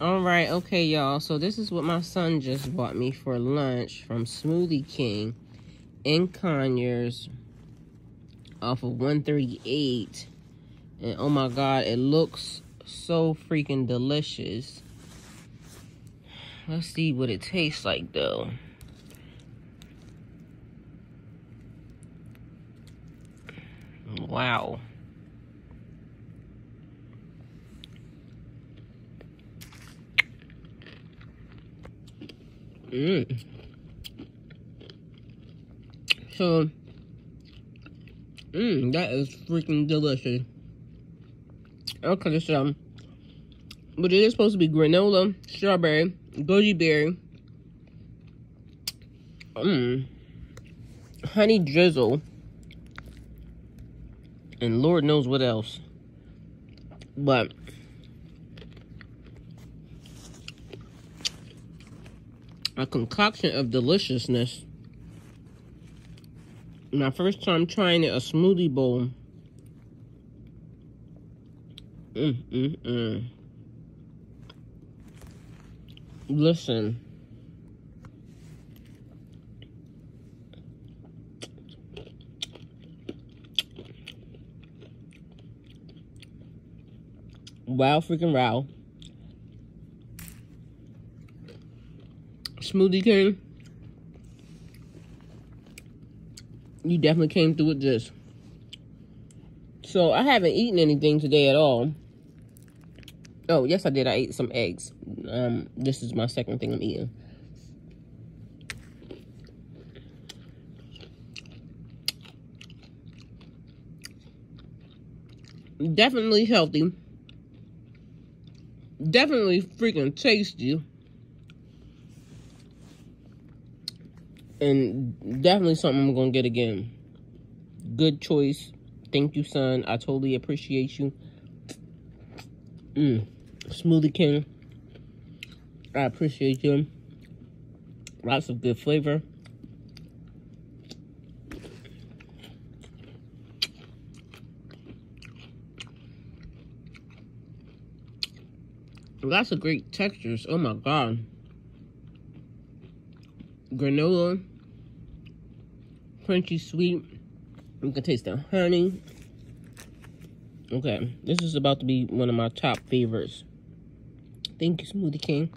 All right, okay, y'all. So this is what my son just bought me for lunch from Smoothie King in Conyers off of 138. And oh my God, it looks so freaking delicious. Let's see what it tastes like though. Wow. Mmm. So, mmm, that is freaking delicious. Okay, so, but it is supposed to be granola, strawberry, goji berry, mmm, honey drizzle, and Lord knows what else. But a concoction of deliciousness. My first time trying it, a smoothie bowl. Mm, mm, mm. Listen. Wow freaking wow. Smoothie King. You definitely came through with this. So I haven't eaten anything today at all. Oh, yes I did. I ate some eggs. Um, this is my second thing I'm eating. Definitely healthy. Definitely freaking tasty. And definitely something I'm gonna get again. Good choice. Thank you, son. I totally appreciate you. Mmm. Smoothie King. I appreciate you. Lots of good flavor. Lots of great textures. Oh my god. Granola crunchy sweet. You can taste the honey. Okay, this is about to be one of my top favorites. Thank you, Smoothie King.